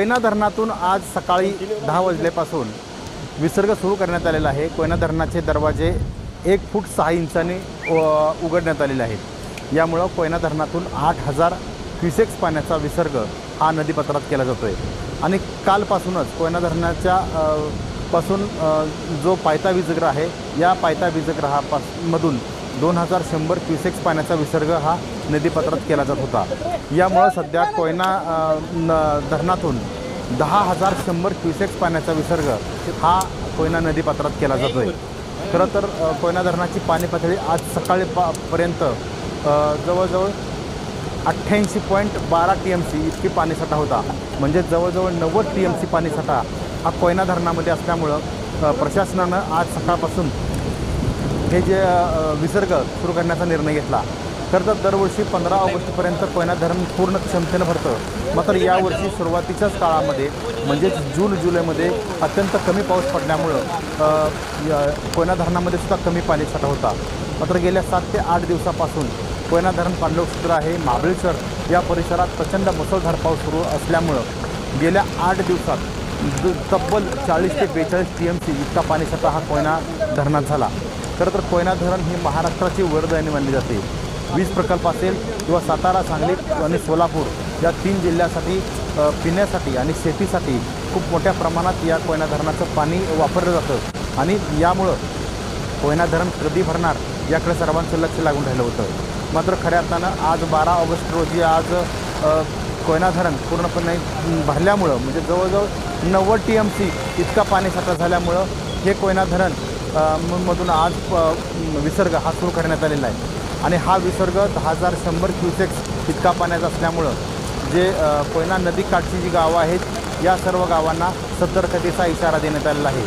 कोयना धरणातून आज सकाळी दहा वाजल्यापासून विसर्ग सुरू करण्यात आलेला आहे. कोयना धरणाचे दरवाजे एक फूट सहा इंचाने उघडण्यात आलेले आहेत. यामुळं कोयना धरणातून आठ हजार क्युसेक्स पाण्याचा विसर्ग हा नदीपात्रात केला जातो आहे आणि कालपासूनच कोयना धरणाच्या पासून जो पायता विजग्र आहे या पायता विजग्रहापास मधून दोन हजार शंभर क्युसेक्स पाण्याचा विसर्ग हा नदीपात्रात केला जात होता. यामुळं सध्या कोयना न धरणातून दहा हजार शंभर क्युसेक्स पाण्याचा विसर्ग हा कोयना नदीपात्रात केला जातो आहे खरं तर कोयना धरणाची पाणी पातळी आज सकाळी पा पर्यंत जवळजवळ अठ्ठ्याऐंशी पॉईंट बारा टी एम सी इतकी पाणीसाठा होता. म्हणजे जवळजवळ नव्वद टी एम सी पाणीसाठा हा कोयना धरणामध्ये असल्यामुळं प्रशासनानं आज सकाळपासून हे जे विसर्ग सुरू करण्याचा निर्णय घेतला खरं तर दरवर्षी पंधरा ऑगस्टपर्यंत कोयना धरण पूर्ण क्षमतेनं भरतं. मात्र यावर्षी सुरुवातीच्याच काळामध्ये म्हणजेच जून जुलैमध्ये अत्यंत कमी पाऊस पडल्यामुळं कोयना धरणामध्ये सुद्धा कमी पाणी साठा होता. मात्र गेल्या सात ते आठ दिवसापासून कोयना धरण पाणलोटसूत्र आहे. महाबळेश्वर या परिसरात प्रचंड मुसळधार पाऊस सुरू असल्यामुळं गेल्या आठ दिवसात तब्बल चाळीस ते बेचाळीस टी एम सी इतका पाणीसाठा हा कोयना धरणात झाला. खरं तर कोयना धरण ही महाराष्ट्राची वरदायनी मानली जाते. वीज प्रकल्प असेल किंवा सातारा सांगली आणि सोलापूर या तीन जिल्ह्यासाठी पिण्यासाठी आणि शेतीसाठी खूप मोठ्या प्रमाणात या कोयना धरणाचं पाणी वापरलं जातं. आणि यामुळं कोयना धरण कधी भरणार याकडे सर्वांचं लक्ष लागून राहिलं होतं. मात्र खऱ्या अर्थानं आज बारा ऑगस्ट रोजी आज कोयना धरण पूर्णपणे भरल्यामुळं म्हणजे जवळजवळ नव्वद टी एम सी इतका पाणीसाठा झाल्यामुळं हे कोयना धरण मधून आज विसर्ग हा सुरू करण्यात आलेला आहे. आणि हा विसर्ग दहा हजार शंभर क्युसेक्स इतका पाण्याचा असल्यामुळं जे कोयना नदीकाठची जी गावं आहेत या सर्व गावांना सतर्कतेचा इशारा देण्यात आलेला आहे.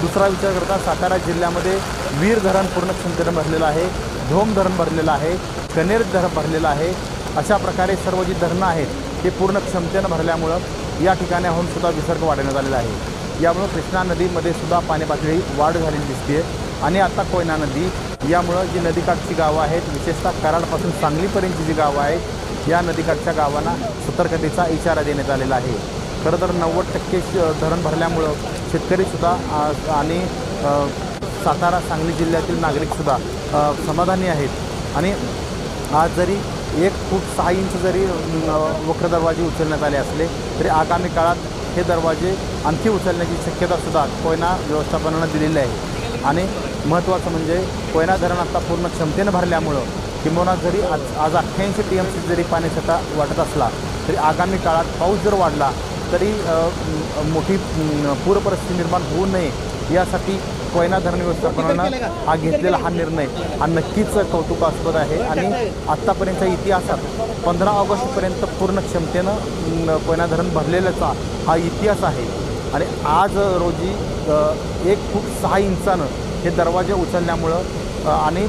दुसरा विचार करता सातारा जिल्ह्यामध्ये वीर धरण पूर्ण क्षमतेनं भरलेलं आहे धोम धरण भरलेलं आहे कनेर धरण भरलेलं आहे. अशा प्रकारे सर्व जी धरणं आहेत ते पूर्ण क्षमतेनं भरल्यामुळं या ठिकाणाहून सुद्धा विसर्ग वाढवण्यात आलेला आहे. यामुळं कृष्णा नदीमध्ये सुद्धा पाणी पातळी वाढ झालेली दिसते आणि आता कोयना नदी यामुळं जी नदीकाठची गावं आहेत विशेषतः कराडपासून सांगलीपर्यंतची जी गावं आहेत या नदीकाठच्या गावांना सतर्कतेचा इशारा देण्यात आलेला आहे. खरं तर नव्वद टक्के धरण भरल्यामुळं शेतकरीसुद्धा आणि सातारा सांगली जिल्ह्यातील नागरिकसुद्धा समाधानी आहेत. आणि आज जरी एक फूट सहा इंच जरी वक्र दरवाजे उचलण्यात आले असले तरी आगामी काळात हे दरवाजे आणखी उचलण्याची शक्यतासुद्धा कोयना व्यवस्थापनानं दिलेली आहे. आणि महत्त्वाचं म्हणजे कोयना धरण आता पूर्ण क्षमतेनं भरल्यामुळं किंबहुना जरी आज आज अठ्ठ्याऐंशी टी एम सी जरी पाणीसाठा वाटत असला तरी आगामी काळात पाऊस जर वाढला तरी मोठी पूरपरिस्थिती निर्माण होऊ नये यासाठी कोयना धरण व्यवस्थापनानं हा घेतलेला हा निर्णय. हा नक्कीच कौतुकास्पद आहे आणि आत्तापर्यंतच्या इतिहासात पंधरा ऑगस्टपर्यंत पूर्ण क्षमतेनं कोयना धरण भरलेल्याचा हा इतिहास आहे. आणि आज रोजी एक फूट सहा इंचानं हे दरवाजे उचलल्यामुळं आणि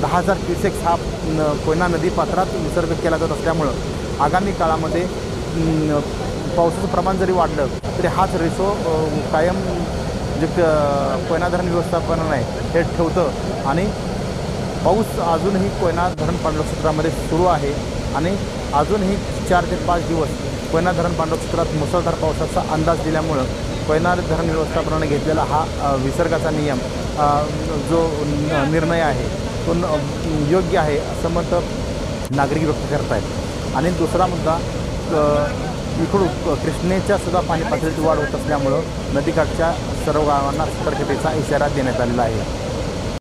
दहा हजार क्युसेक्स हा न, कोयना नदी पात्रात विसर्ग केला जात असल्यामुळं आगामी काळामध्ये पावसाचं प्रमाण जरी वाढलं तरी हाच अ, कायम जे कोयना धरण व्यवस्थापन आहे हे ठेवतं. आणि पाऊस अजूनही कोयना धरण पांडवक्षेत्रामध्ये सुरू आहे. आणि अजूनही चार ते पाच दिवस कोयना धरण पांडवक्षेत्रात मुसळधार पावसाचा अंदाज दिल्यामुळं कोयना धरण व्यवस्थापनाने घेतलेला हा विसर्गाचा नियम जो न- निर्णय आहे तो योग्य आहे असं मत नागरिक व्यक्त करत आहेत आणि दुसरा मुद्दा इकडून कृष्णेच्या सुद्धा पाणी पातळीत वाढ होत असल्यामुळं नदीकाठच्या सर्व गावांना सतर्कतेचा इशारा देण्यात आलेला आहे.